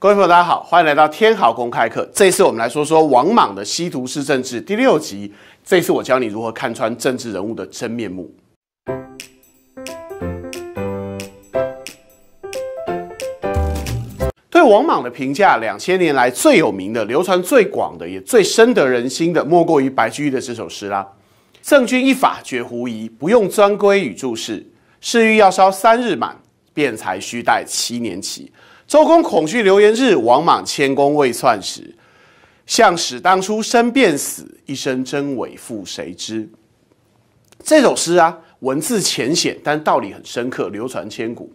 各位朋友，大家好，欢迎来到天豪公开课。这一次我们来说说王莽的西毒式政治第六集。这次我教你如何看穿政治人物的真面目。对王莽的评价，两千年来最有名的、流传最广的、也最深得人心的，莫过于白居易的这首诗啦。圣君一法绝狐疑，不用专规与注释。是欲要烧三日满，辩才须待七年期。周公恐惧流言日，王莽谦恭未篡时。向使当初生便死，一生真伪复谁知？这首诗啊，文字浅显，但道理很深刻，流传千古。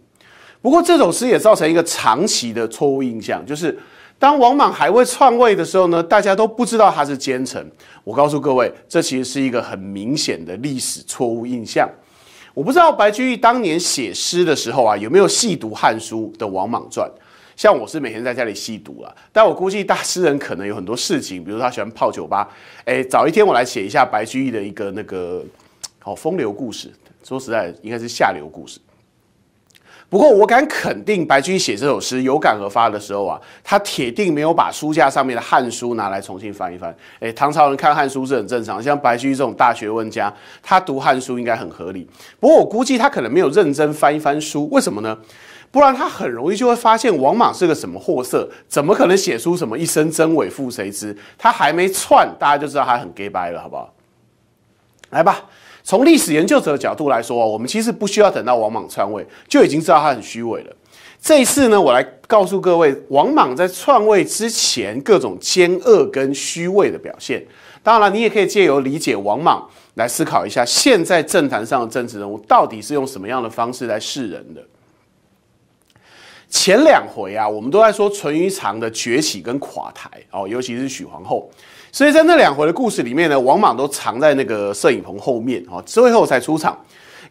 不过这首诗也造成一个长期的错误印象，就是当王莽还未篡位的时候呢，大家都不知道他是奸臣。我告诉各位，这其实是一个很明显的历史错误印象。我不知道白居易当年写诗的时候啊，有没有细读《汉书》的《王莽传》？像我是每天在家里吸毒啊，但我估计大诗人可能有很多事情，比如他喜欢泡酒吧。哎，早一天我来写一下白居易的一个那个好风流故事。说实在，应该是下流故事。不过我敢肯定，白居易写这首诗有感而发的时候啊，他铁定没有把书架上面的《汉书》拿来重新翻一翻。诶，唐朝人看《汉书》是很正常，像白居易这种大学问家，他读《汉书》应该很合理。不过我估计他可能没有认真翻一翻书，为什么呢？不然他很容易就会发现王莽是个什么货色，怎么可能写出什么一生真伪负谁知？他还没篡，大家就知道他很 gay 白了，好不好？来吧。从历史研究者的角度来说，我们其实不需要等到王莽篡位，就已经知道他很虚伪了。这一次呢，我来告诉各位，王莽在篡位之前各种奸恶跟虚伪的表现。当然了，你也可以借由理解王莽来思考一下，现在政坛上的政治人物到底是用什么样的方式来示人的。前两回啊，我们都在说淳于长的崛起跟垮台哦，尤其是许皇后。所以在那两回的故事里面呢，王莽都藏在那个摄影棚后面哦，最后才出场，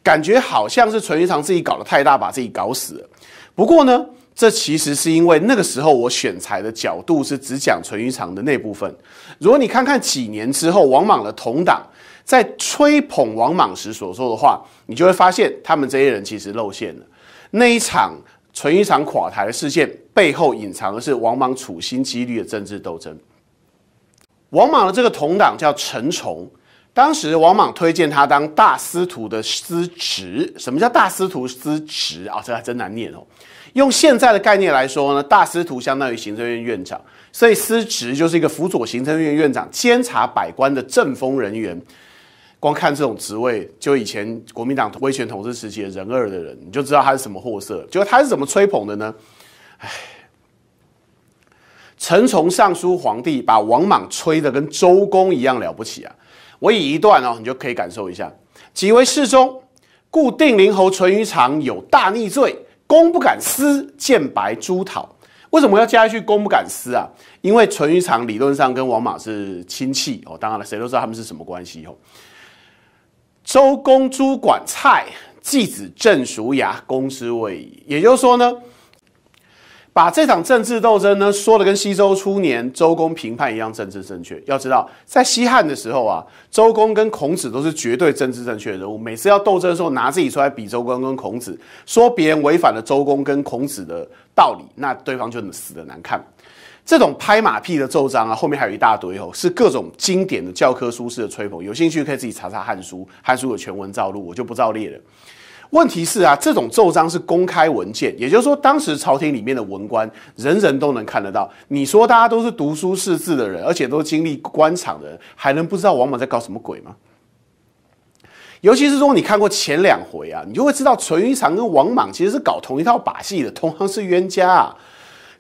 感觉好像是淳于长自己搞得太大，把自己搞死了。不过呢，这其实是因为那个时候我选材的角度是只讲淳于长的那部分。如果你看看几年之后王莽的同党在吹捧王莽时所说的话，你就会发现他们这些人其实露馅了。那一场淳于长垮台的事件背后隐藏的是王莽处心积虑的政治斗争。王莽的这个同党叫陈崇，当时王莽推荐他当大司徒的司职。什么叫大司徒司职啊？这还真难念哦。用现在的概念来说呢，大司徒相当于行政院院长，所以司职就是一个辅佐行政院院长、监察百官的正风人员。光看这种职位，就以前国民党威权统治时期的人二的人，你就知道他是什么货色。结果他是怎么吹捧的呢？唉。陈崇上书皇帝，把王莽吹得跟周公一样了不起啊！我以一段哦，你就可以感受一下。即为世中，故定陵侯淳于长有大逆罪，公不敢私，见白诛讨。为什么要加一句“公不敢私”啊？因为淳于长理论上跟王莽是亲戚哦。当然了，谁都知道他们是什么关系哦。周公诛管蔡，继子郑叔牙，公之谓矣。也就是说呢。把这场政治斗争呢说的跟西周初年周公评判一样政治正确。要知道，在西汉的时候啊，周公跟孔子都是绝对政治正确的人物。每次要斗争的时候，拿自己出来比周公跟孔子，说别人违反了周公跟孔子的道理，那对方就死的难看。这种拍马屁的奏章啊，后面还有一大堆哦，是各种经典的教科书式的吹捧。有兴趣可以自己查查《汉书》，《汉书》有全文照录，我就不照列了。问题是啊，这种奏章是公开文件，也就是说，当时朝廷里面的文官人人都能看得到。你说大家都是读书识字的人，而且都经历官场的人，还能不知道王莽在搞什么鬼吗？尤其是说你看过前两回啊，你就会知道淳于长跟王莽其实是搞同一套把戏的，同样是冤家啊。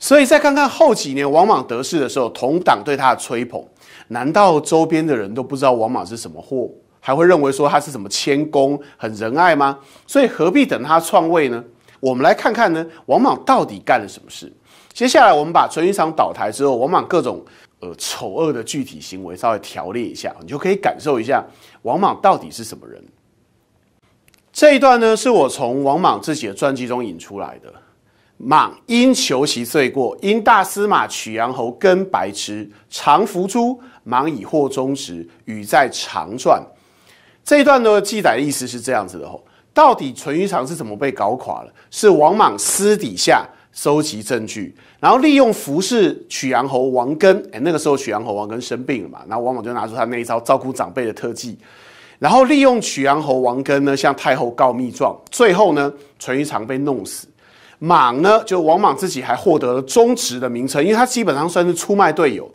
所以再看看后几年王莽得势的时候，同党对他的吹捧，难道周边的人都不知道王莽是什么货？还会认为说他是什么谦恭、很仁爱吗？所以何必等他篡位呢？我们来看看呢，王莽到底干了什么事？接下来我们把淳于长倒台之后，王莽各种呃丑恶的具体行为稍微条列一下，你就可以感受一下王莽到底是什么人。这一段呢，是我从王莽自己的传记中引出来的。莽因求其罪过，因大司马曲阳侯跟白痴，常伏诛，莽以获忠直，语在长传。这一段的记载的意思是这样子的吼，到底淳于长是怎么被搞垮了？是王莽私底下收集证据，然后利用服侍曲阳侯王根。哎，那个时候曲阳侯王根生病了嘛，然后王莽就拿出他那一招照顾长辈的特技，然后利用曲阳侯王根呢向太后告密状，最后呢淳于长被弄死。莽呢，就王莽自己还获得了忠直的名称，因为他基本上算是出卖队友，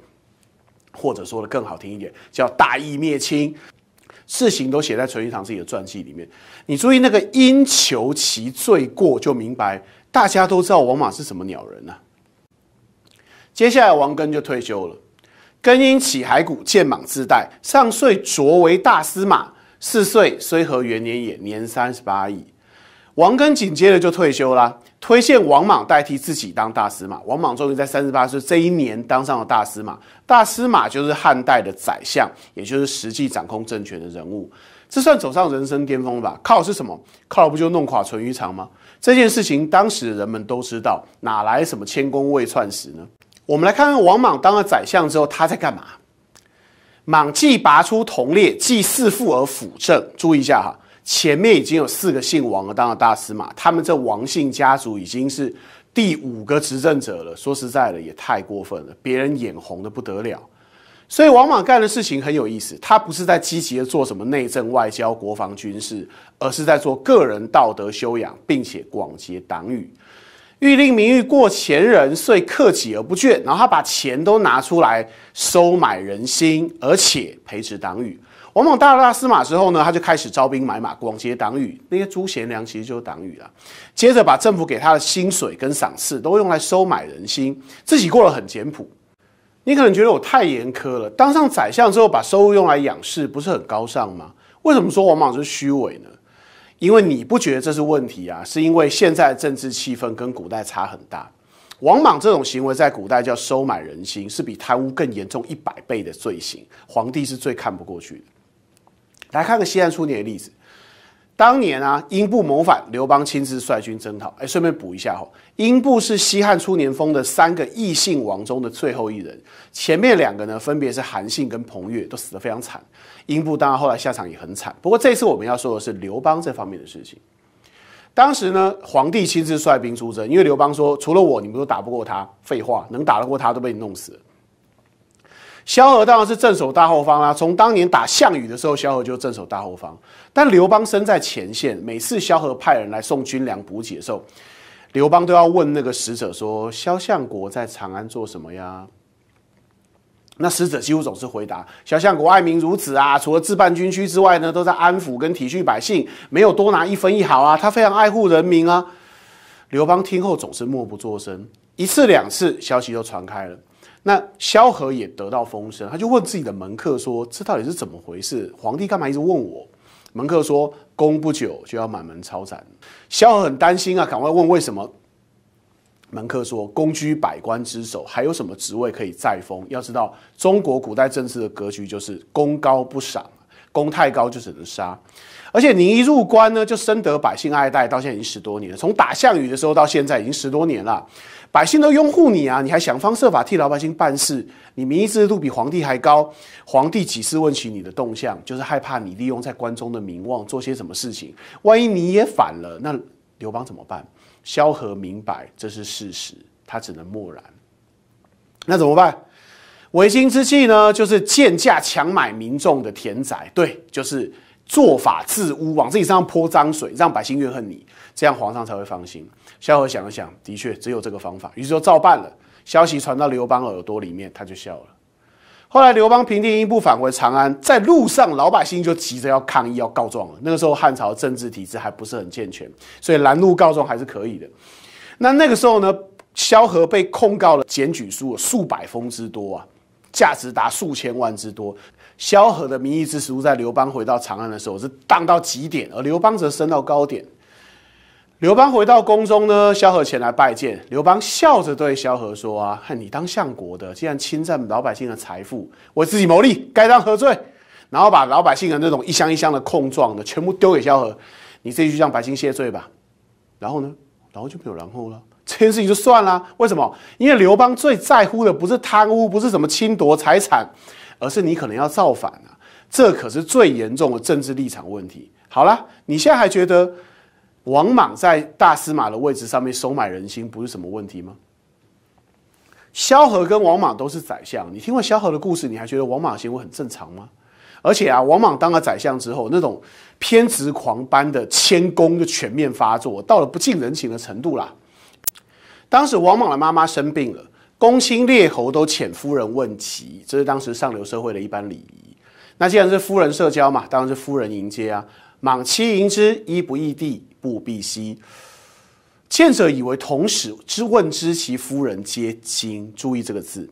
或者说的更好听一点，叫大义灭亲。事情都写在淳于长自己的传记里面。你注意那个因求其罪过，就明白。大家都知道王莽是什么鸟人呢？接下来王根就退休了。根因起骸骨，见莽自代，上岁擢为大司马。四岁虽和元年也，年三十八矣。王根紧接着就退休啦，推荐王莽代替自己当大司马。王莽终于在三十八岁这一年当上了大司马。大司马就是汉代的宰相，也就是实际掌控政权的人物。这算走上人生巅峰了吧？靠的是什么？靠的不就弄垮淳于长吗？这件事情当时人们都知道，哪来什么千功未篡时呢？我们来看看王莽当了宰相之后他在干嘛。莽既拔出同列，既四父而辅政。注意一下哈，前面已经有四个姓王的当了大司马，他们这王姓家族已经是第五个执政者了。说实在的，也太过分了，别人眼红的不得了。所以王莽干的事情很有意思，他不是在积极的做什么内政、外交、国防、军事，而是在做个人道德修养，并且广结党羽，欲令名誉过前人，遂克己而不倦。然后他把钱都拿出来收买人心，而且培植党羽。王莽大了大司马之后呢，他就开始招兵买马，广结党羽。那些朱贤良其实就是党羽了。接着把政府给他的薪水跟赏赐都用来收买人心，自己过得很简朴。你可能觉得我太严苛了。当上宰相之后，把收入用来养士，不是很高尚吗？为什么说王莽是虚伪呢？因为你不觉得这是问题啊？是因为现在政治气氛跟古代差很大。王莽这种行为在古代叫收买人心，是比贪污更严重一百倍的罪行。皇帝是最看不过去的。来看个西汉初年的例子。当年啊，英布谋反，刘邦亲自率军征讨。哎，顺便补一下哈，英布是西汉初年封的三个异姓王中的最后一人，前面两个呢，分别是韩信跟彭越，都死得非常惨。英布当然后来下场也很惨。不过这次我们要说的是刘邦这方面的事情。当时呢，皇帝亲自率兵出征，因为刘邦说，除了我，你们都打不过他。废话，能打得过他都被你弄死了。萧何当然是镇守大后方啦。从当年打项羽的时候，萧何就镇守大后方。但刘邦身在前线，每次萧何派人来送军粮补给的时候，刘邦都要问那个使者说：“萧相国在长安做什么呀？”那使者几乎总是回答：“萧相国爱民如子啊，除了自办军区之外呢，都在安抚跟体恤百姓，没有多拿一分一毫啊。他非常爱护人民啊。”刘邦听后总是默不作声。一次两次，消息都传开了。那萧何也得到风声，他就问自己的门客说：“这到底是怎么回事？皇帝干嘛一直问我？”门客说：“公不久就要满门抄斩。”萧何很担心啊，赶快问为什么。门客说：“公居百官之首，还有什么职位可以再封？要知道，中国古代政治的格局就是功高不赏，功太高就只能杀。而且你一入关呢，就深得百姓爱戴，到现在已经十多年了。从打项羽的时候到现在，已经十多年了。”百姓都拥护你啊，你还想方设法替老百姓办事，你民意制度比皇帝还高。皇帝几次问起你的动向，就是害怕你利用在关中的名望做些什么事情。万一你也反了，那刘邦怎么办？萧何明白这是事实，他只能默然。那怎么办？为今之计呢，就是贱价强买民众的田宅，对，就是做法自污，往自己身上泼脏水，让百姓怨恨你，这样皇上才会放心。萧何想了想，的确只有这个方法，于是就照办了。消息传到刘邦耳朵里面，他就笑了。后来刘邦平定英布，返回长安，在路上老百姓就急着要抗议、要告状了。那个时候汉朝政治体制还不是很健全，所以拦路告状还是可以的。那那个时候呢，萧何被控告了检举书数百封之多啊，价值达数千万之多。萧何的民意支持度在刘邦回到长安的时候是荡到极点，而刘邦则升到高点。刘邦回到宫中呢，萧何前来拜见。刘邦笑着对萧何说：“啊，你当相国的，既然侵占老百姓的财富，为自己谋利，该当何罪？”然后把老百姓的那种一箱一箱的控状的全部丢给萧何，你自己去向百姓谢罪吧。然后呢，然后就没有然后了，这件事情就算了。为什么？因为刘邦最在乎的不是贪污，不是什么侵夺财产，而是你可能要造反啊，这可是最严重的政治立场问题。好了，你现在还觉得？王莽在大司马的位置上面收买人心，不是什么问题吗？萧何跟王莽都是宰相，你听过萧何的故事，你还觉得王莽行为很正常吗？而且啊，王莽当了宰相之后，那种偏执狂般的谦恭就全面发作，到了不近人情的程度啦。当时王莽的妈妈生病了，公卿列侯都遣夫人问疾，这是当时上流社会的一般礼仪。那既然是夫人社交嘛，当然是夫人迎接啊。莽妻迎之，衣不易地，步必息。见者以为同时之问之，其夫人皆惊。注意这个字。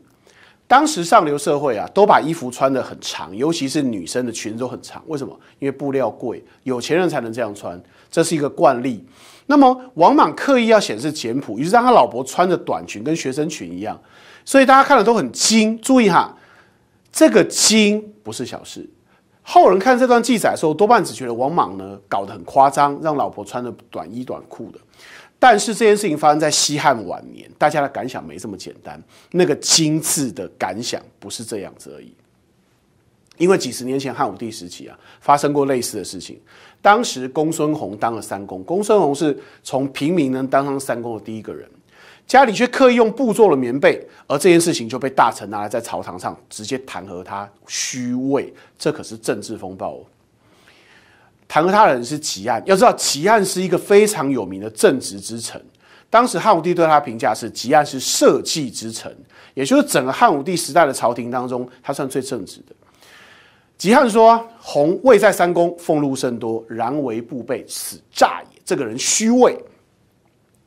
当时上流社会啊，都把衣服穿得很长，尤其是女生的裙子都很长。为什么？因为布料贵，有钱人才能这样穿，这是一个惯例。那么王莽刻意要显示简朴，于是让他老婆穿着短裙，跟学生裙一样，所以大家看了都很惊。注意哈，这个惊不是小事。后人看这段记载的时候，多半只觉得王莽呢搞得很夸张，让老婆穿着短衣短裤的。但是这件事情发生在西汉晚年，大家的感想没这么简单。那个“精”字的感想不是这样子而已。因为几十年前汉武帝时期啊，发生过类似的事情。当时公孙弘当了三公，公孙弘是从平民能当上三公的第一个人，家里却刻意用布做了棉被，而这件事情就被大臣拿来在朝堂上直接弹劾他虚位，这可是政治风暴哦。弹劾他的人是齐案，要知道齐案是一个非常有名的正直之臣。当时汉武帝对他评价是齐案是社稷之臣，也就是整个汉武帝时代的朝廷当中，他算最正直的。吉汉说：“弘位在三公，俸禄甚多，然为不备，此诈也。”这个人虚伪。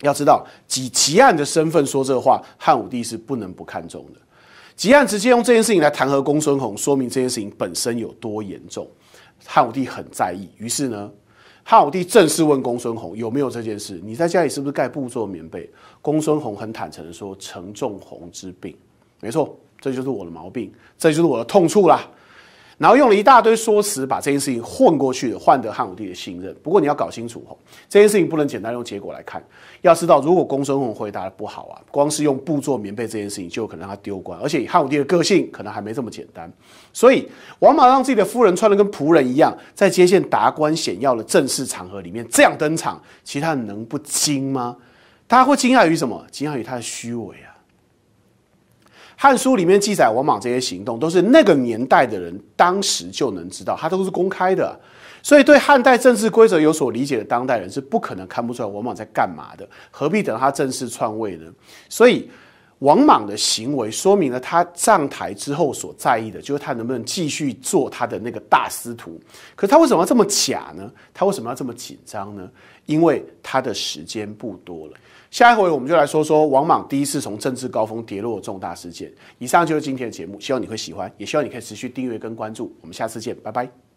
要知道，以吉案的身份说这话，汉武帝是不能不看重的。吉案直接用这件事情来弹劾公孙弘，说明这件事情本身有多严重。汉武帝很在意，于是呢，汉武帝正式问公孙弘有没有这件事。你在家里是不是盖布做棉被？公孙弘很坦诚的说：“承重弘之病，没错，这就是我的毛病，这就是我的痛处啦。”然后用了一大堆说辞，把这件事情混过去，换得汉武帝的信任。不过你要搞清楚哦，这件事情不能简单用结果来看。要知道，如果公孙弘回答的不好啊，光是用布做棉被这件事情就有可能让他丢官，而且汉武帝的个性可能还没这么简单。所以王莽让自己的夫人穿的跟仆人一样，在接见达官显要的正式场合里面这样登场，其他人能不惊吗？大家会惊讶于什么？惊讶于他的虚伪啊！《汉书》里面记载王莽这些行动，都是那个年代的人当时就能知道，他都是公开的。所以，对汉代政治规则有所理解的当代人是不可能看不出来王莽在干嘛的。何必等他正式篡位呢？所以，王莽的行为说明了他上台之后所在意的，就是他能不能继续做他的那个大司徒。可他为什么要这么假呢？他为什么要这么紧张呢？因为他的时间不多了。下一回我们就来说说王莽第一次从政治高峰跌落的重大事件。以上就是今天的节目，希望你会喜欢，也希望你可以持续订阅跟关注。我们下次见，拜拜。